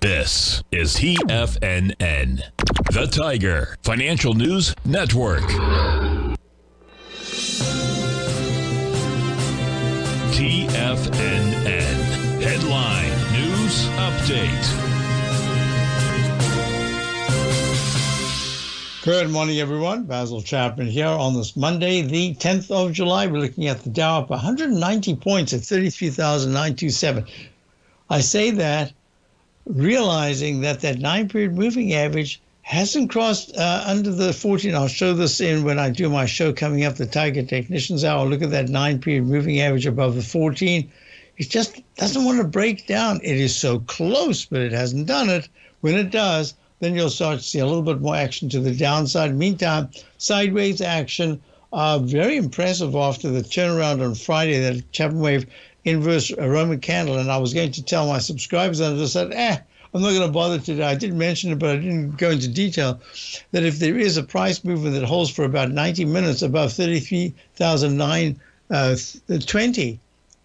This is TFNN, the Tiger Financial News Network. TFNN Headline News Update. Good morning, everyone. Basil Chapman here on this Monday, the 10th of July. We're looking at the Dow up 190 points at 33,927. I say that realizing that that nine period moving average hasn't crossed uh, under the 14. I'll show this in when I do my show coming up, the Tiger Technicians Hour. Look at that nine period moving average above the 14. It just doesn't want to break down. It is so close, but it hasn't done it. When it does, then you'll start to see a little bit more action to the downside. Meantime, sideways action, uh, very impressive after the turnaround on Friday, that Chapman Wave inverse Roman candle. And I was going to tell my subscribers, and I just said, eh, I'm not going to bother today. I did mention it, but I didn't go into detail that if there is a price movement that holds for about 90 minutes above 33,920,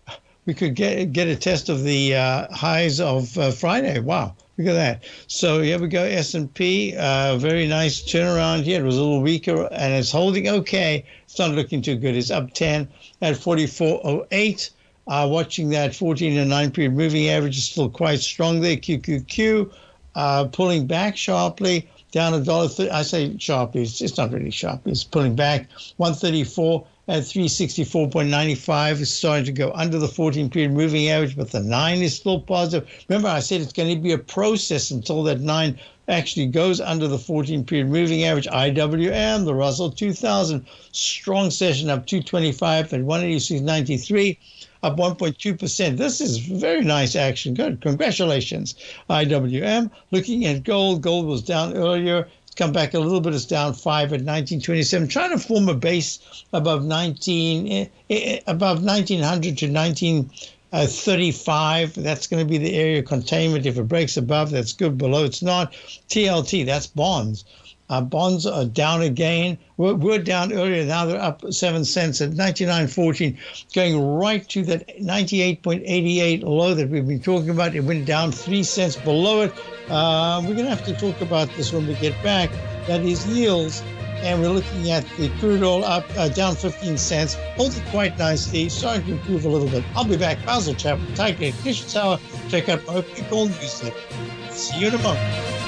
uh, we could get get a test of the uh, highs of uh, Friday. Wow, look at that. So here we go. S&P, uh, very nice turnaround here. It was a little weaker, and it's holding okay. It's not looking too good. It's up 10 at 44.08. Uh, watching that 14 and 9 period moving average is still quite strong there. QQQ uh, pulling back sharply down a dollar. I say sharply, it's, it's not really sharp. It's pulling back 134 at 364.95 is starting to go under the 14 period moving average, but the 9 is still positive. Remember, I said it's going to be a process until that 9 actually goes under the 14 period moving average. IWM, the Russell 2000, strong session up 225 at 186.93 up 1.2%. This is very nice action. Good. Congratulations, IWM. Looking at gold, gold was down earlier. It's come back a little bit. It's down five at 1927. Trying to form a base above 19, eh, eh, above 1900 to 1935. That's going to be the area of containment. If it breaks above, that's good. Below, it's not. TLT, that's bonds. Uh, bonds are down again. We're, we're, down earlier. Now they're up seven cents at 99.14, going right to that 98.88 low that we've been talking about. It went down three cents below it. Uh, we're going to have to talk about this when we get back. That is yields. And we're looking at the crude oil up, uh, down 15 cents, holding quite nicely, starting to improve a little bit. I'll be back. Basil Chapman, Tiger Technicians Hour. Check out my opening gold news. See you in a moment.